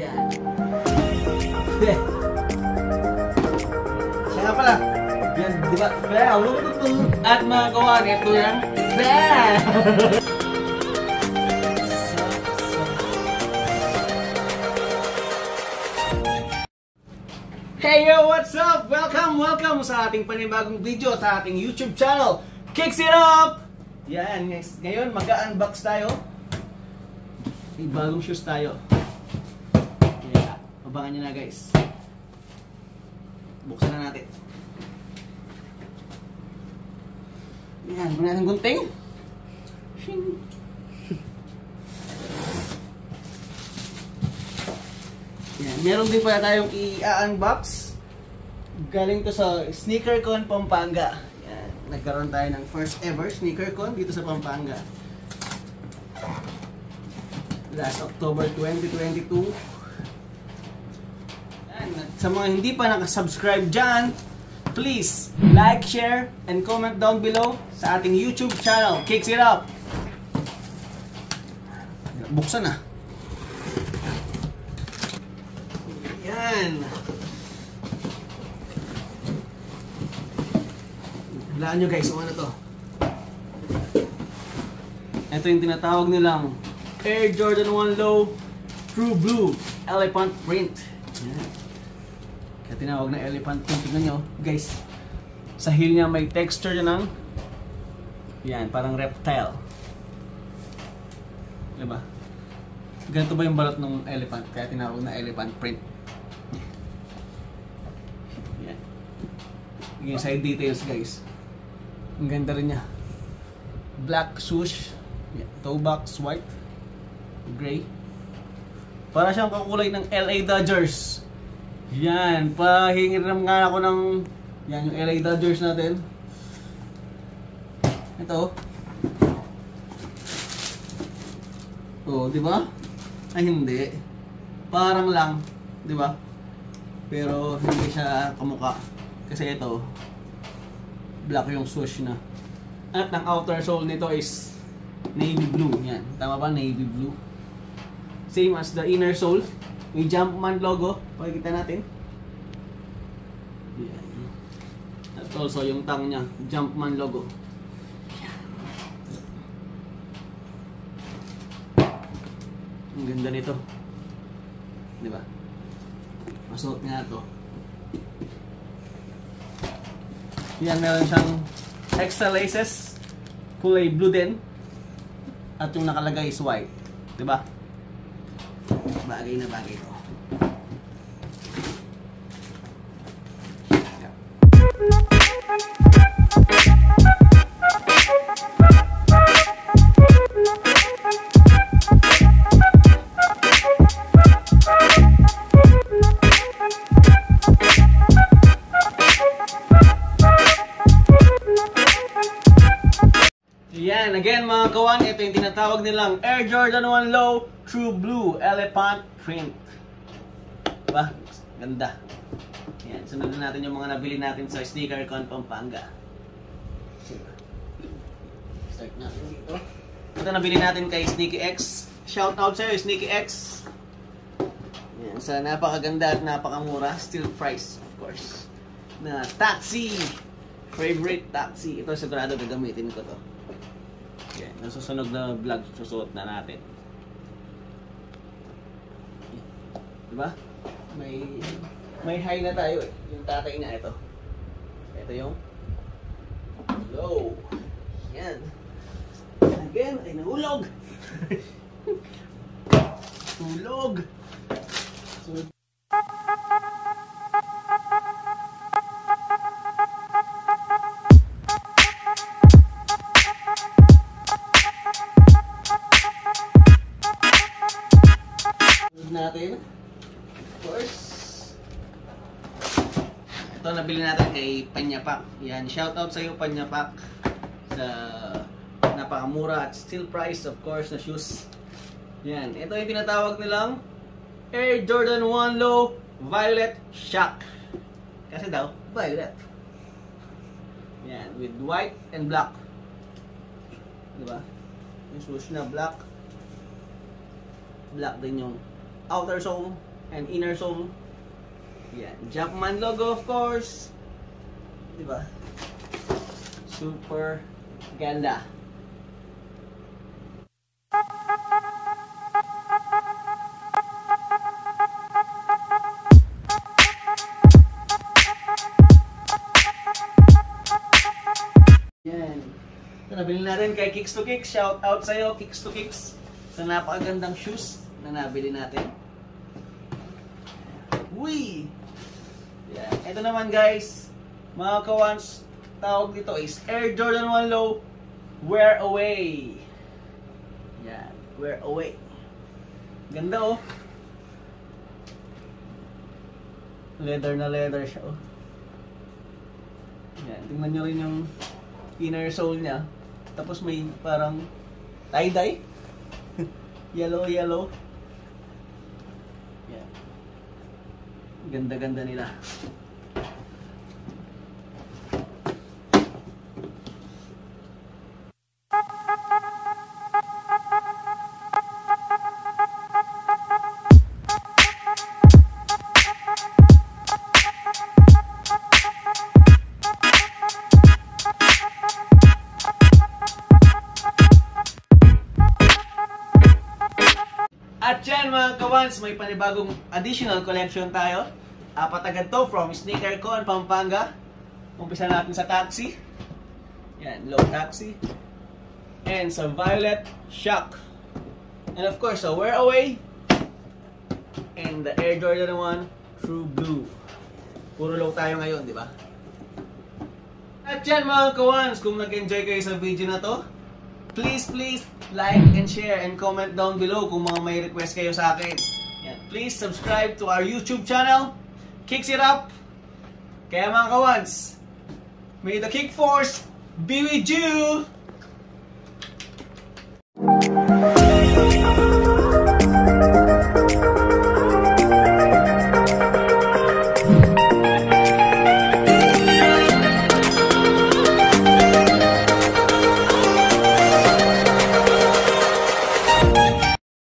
Be. Siya nga pala. Yan, di ba? Be, ulo ko ito. At mga kawan, ito yung Be. Hey yo, what's up? Welcome, welcome sa ating panibagong video sa ating YouTube channel. Kicks it up! Yan, guys. Ngayon, mag-unbox tayo. May bagong shoes tayo. Abangan nyo na guys. Buksan na natin. Yan, muna natin gunting. Shing. Yan, meron din pala tayong i-unbox. Galing to sa SneakerCon Pampanga. Yan, nagkaroon tayo ng first ever SneakerCon dito sa Pampanga. Last October 2022. Sa mga hindi pa nakasubscribe dyan, please like, share, and comment down below sa ating YouTube channel. Kicks it up! Buksan na. Yan. Hulaan nyo guys ano to. Ito yung tinatawag nilang Air Jordan 1 Low True Blue Elephant Print. Yan. Tinawag na elephant print. Tignan nyo, guys. Sa heel niya may texture niya ng yan, parang reptile. Diba? Ganito ba yung balot ng elephant? Kaya tinawag na elephant print. Yan. Yung side details guys. Ang ganda rin niya. Black swoosh. Yan. Toe box white. Gray. Para siyang kakulay ng LA Dodgers. Yan. Pahingiram nga ako ng yan yung LA Dodgers natin. Ito. Oh, di ba? Ay hindi. Parang lang, di ba? Pero hindi siya kamukha. Kasi ito, black yung swoosh na. At ang outer sole nito is navy blue. Yan. Tama ba? Navy blue. Same as the inner sole. May Jumpman logo. Pakikita natin. Yan. At also yung tang niya. Jumpman logo. Ang ganda nito. Di ba? Masuot nga to. Yan, meron siyang extra laces. Kulay blue din. At yung nakalagay is white. Di ba? Bagay na bagay to. Yan, again mga kawan, ito yung tinatawag nilang Air Jordan 1 Low True Blue Elephant Print. Diba? Ganda. Yan, sunod na natin yung mga nabili natin sa SneakerCon Pampanga. Start natin dito. Ito nabili natin kay Sneaky X. Shout out sa'yo, Sneaky X. Yan, sa napakaganda at napakamura. Still price, of course. Na taxi. Favorite taxi. Ito sigurado gagamitin ko to. Okay, nasusunog na vlog susuot na natin. Diba? May may high na tayo eh. Yung tatay niya ito. Ito yung low. Yan. Again, ay nahulog. Hulog. Natin. Of course. Ito nabili natin kay Panyapak. Yan, shout out sa iyo Panyapak sa napakamura at still price of course na shoes. Yan, ito yung tinatawag nilang Air Jordan 1 Low Violet Shock. Kasi daw, violet. Yan, with white and black. Diba? Yung swoosh na black. Black din yung outer sole, and inner sole. Yan. Jumpman logo of course. Diba? Super ganda. Yan. Nabili natin kay Kicks to Kicks. Shout out sa'yo, Kicks to Kicks. Sa napakagandang shoes na nabili natin. Uy! Yan. Ito naman guys, mga kawans, tawag dito is Air Jordan 1 Low Wear Away. Yan, wear away. Ganda oh. Leather na leather siya oh. Yan, tingnan nyo rin yung inner sole niya. Tapos may parang tie-dye. yellow, yellow. Yan. Ganda-ganda nila. Kawans, may panibagong additional collection tayo. Apat agad to from Sneaker Con, Pampanga. Umpisa natin sa taxi. Yan, low taxi. And sa Violet Shock. And of course, sa Wear Away. And the Air Jordan 1 True Blue. Puro low tayo ngayon, di ba? At yan mga kawans, kung nag-enjoy kayo sa video na to, please, please, like and share and comment down below kung mga may request kayo sa akin. Please subscribe to our YouTube channel, Kicks It Up. Kaya mga kawans, may the Kick Force be with you!